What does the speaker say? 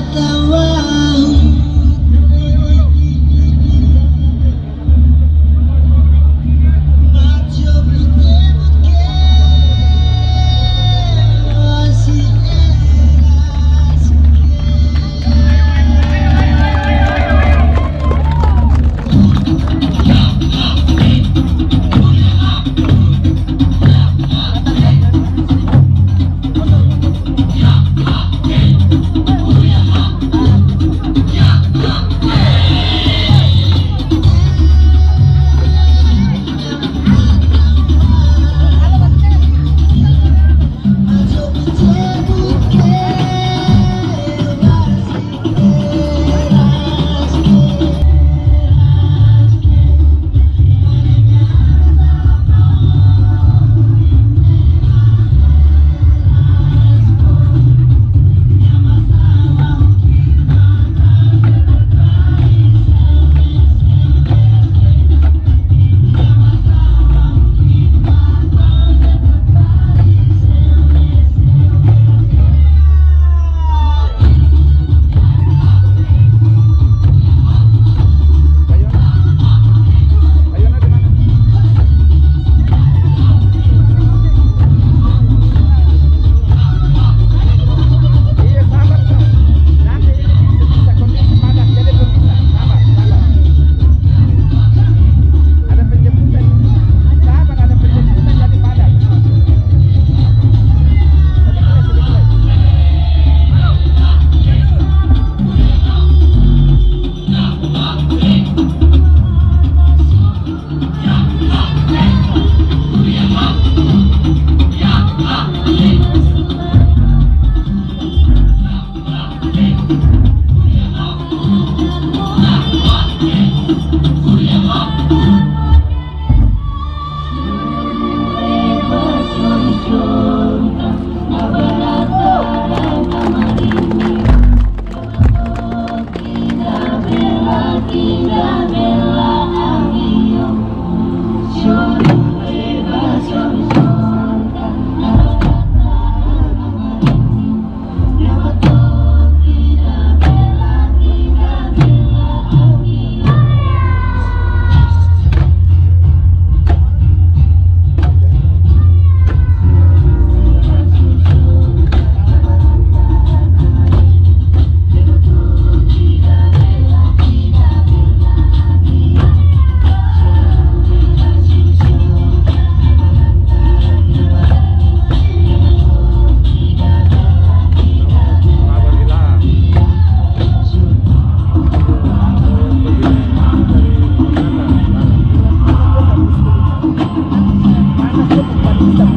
تتوالى vida meu. там